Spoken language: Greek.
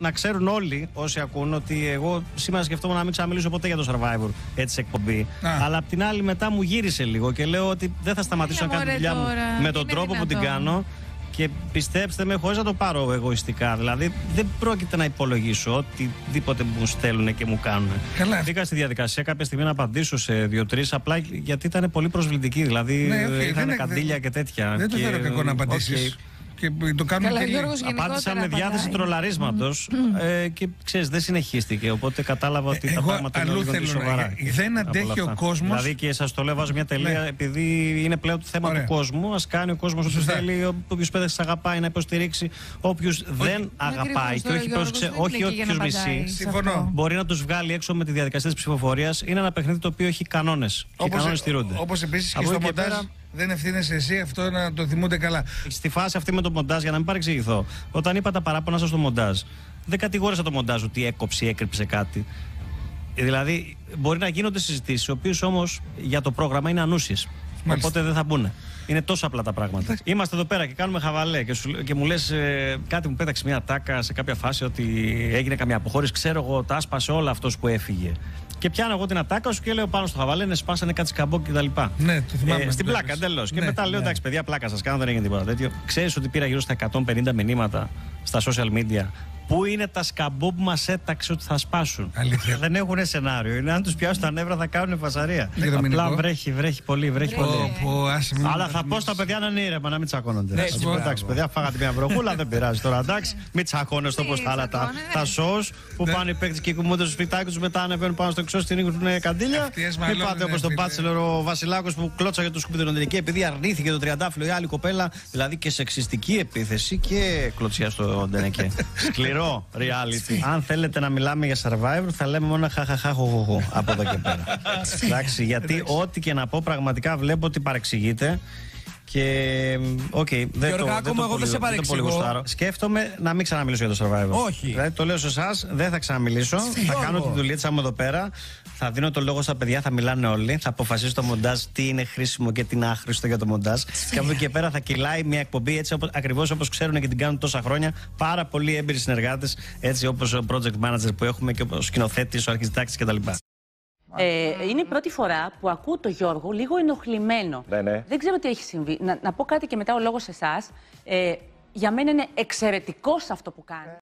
Να ξέρουν όλοι όσοι ακούν ότι εγώ σήμερα σκεφτόμουν να μην ξαναμιλήσω ποτέ για το survivor έτσι σε εκπομπή. Α. Αλλά απ' την άλλη μετά μου γύρισε λίγο και λέω ότι δεν θα σταματήσω να Έλα, κάνω τη μωρέ, δουλειά μου τώρα. με τον Είναι τρόπο που την δυνατόν. κάνω. Και πιστέψτε με, χωρίς να το πάρω εγωιστικά. Δηλαδή, δεν πρόκειται να υπολογίσω οτιδήποτε μου στέλνουν και μου κάνουν. Καλά. Μπήκα στη διαδικασία κάποια στιγμή να απαντήσω σε δύο-τρεις, απλά γιατί ήταν πολύ προσβλητική. Δηλαδή, Ναι, οκ, είχαν δεν- καντήλια δεν- και τέτοια. Δεν το Και, θέλω κακό να οκ. απαντήσεις. Και το κάνουμε Καλά, και λίγο. Γιώργος, γενικότερα Απάντησα με διάθεση απαντάει. τρολαρίσματο ε, και ξέρεις, δεν συνεχίστηκε. Οπότε κατάλαβα ότι Ε, τα εγώ πράγματα είναι αλλού λίγο θέλω να- σοβαρά. δεν από αντέχει όλα ο αυτά. κόσμος. Δηλαδή και σας το λέω, βάζω μια τελεία, Ναι. επειδή είναι πλέον το θέμα Ωραία. του κόσμου. Α κάνει ο κόσμος ό,τι Σωστά. θέλει. Όποιος παιδε αγαπάει να υποστηρίξει. Όποιος δεν αγαπάει Ακριβώς, και τώρα όχι, ο Γιώργος πρόσεξε, δεν όχι είναι εκεί για να όποιο απαντάει μισεί. σε Συμφωνώ. αυτό. Μπορεί να τους βγάλει έξω με τη διαδικασία της ψηφοφορίας. Είναι ένα παιχνίδι το οποίο έχει κανόνες. Και οι κανόνες τηρούνται. Όπως επίσης και Από στο εκεί και μοντάζ πέρα- δεν ευθύνεσαι εσύ αυτό να το θυμούνται καλά. Στη φάση αυτή με το μοντάζ, για να μην παρεξηγηθώ, όταν είπα τα παράπονα σας στο μοντάζ, δεν κατηγόρησα το μοντάζ ότι έκοψε ή έκρυψε κάτι. Ε, Δηλαδή, μπορεί να γίνονται συζητήσεις, οι οποίες όμως για το πρόγραμμα είναι ανούσιες. Μάλιστα. Οπότε δεν θα μπουν. Είναι τόσο απλά τα πράγματα. Είμαστε εδώ πέρα και κάνουμε χαβαλέ και, σου, και μου λες κάτι μου πέταξε μια τάκα σε κάποια φάση ότι έγινε καμιά αποχώρηση. Ξέρω εγώ, τα άσπασε όλο αυτός που έφυγε. Και πιάνω εγώ την ατάκα σου και λέω πάνω στο χαβαλέ, ναι, σπάσανε κάτι σκαμπό κτλ. Ναι, το θυμάμαι. Ε, στην το πλάκα, έλεγες. εντελώς. Και Ναι, μετά λέω ναι. εντάξει, παιδιά, πλάκα σας κάνω, δεν έγινε τίποτα τέτοιο. Ξέρεις ότι πήρα γύρω στα 150 μηνύματα στα social media. Πού είναι τα σκαμπό που μας έταξε ότι θα σπάσουν; Αλήθεια. Δεν έχουν σενάριο. Είναι αν τους πιάσουν τα νεύρα θα κάνουν φασαρία. Για Απλά Δομηνικό. βρέχει, βρέχει πολύ, βρέχει Βρέχει. πολύ. Πω, πω, άσε με Αλλά να θα πω θυμίσεις. στα παιδιά να είναι ήρεμα, να μην τσακώνονται. Ναι, Θα σου πω, μπράβο. εντάξει, παιδιά, φάγατε μια βροχούλα, δεν πειράζει τώρα. Εντάξει, μην τσακώνεστε όπως Μην τα άλλα τα, τσακώνε, τα ναι. σοου που Ναι. πάνε οι παίκτες και κουμούνται στο σπιτάκι τους, μετά ανεβαίνουν πάνω στο εξώ, την ρίχνουν καντήλια. Ευτυχές Μην μάλλον πάτε είναι, όπω τον φίλε. Μπάτσελορ ο Βασιλάκος που κλώτσαγε το σκουπίδι τελική επειδή αρνήθηκε το τριαντάφυλλο η άλλη κοπέλα. Δηλαδή και σεξιστική επίθεση και κλωτσιά στο Ντενεκέ. Σκληρό reality. Αν θέλετε να μιλάμε για survivor, θα λέμε μόνο χαχαχαχοχοχο από εδώ και πέρα. Εντάξει, γιατί ό,τι και να πω πραγματικά βλέπω ότι παρεξηγείται. Και οκ, δεν το, Γιωργάκο δεν μου, το εγώ πολύ, δεν σε δεν το πολύ παρεξηγώ. γουστάρω. Σκέφτομαι να μην ξαναμιλήσω για το survivor. Όχι. Δηλαδή το λέω σε εσάς, δεν θα ξαναμιλήσω. θα Γιώργο. κάνω τη δουλίτσα μου εδώ πέρα. Θα δίνω το λόγο στα παιδιά, θα μιλάνε όλοι. Θα αποφασίσω το μοντάζ τι είναι χρήσιμο και τι είναι άχρηστο για το μοντάζ. και από εκεί και πέρα θα κυλάει μια εκπομπή έτσι ακριβώς όπως ξέρουν και την κάνουν τόσα χρόνια. Πάρα πολλοί έμπειροι συνεργάτες, έτσι όπως ο project manager που έχουμε και ο σκηνοθέτης, ο αρχιτέκτης κτλ. Ε, είναι η πρώτη φορά που ακούω τον Γιώργο λίγο ενοχλημένο. Ναι, ναι. Δεν ξέρω τι έχει συμβεί. Να, να πω κάτι και μετά ο λόγος σε εσάς. Ε, για μένα είναι εξαιρετικός αυτό που κάνει.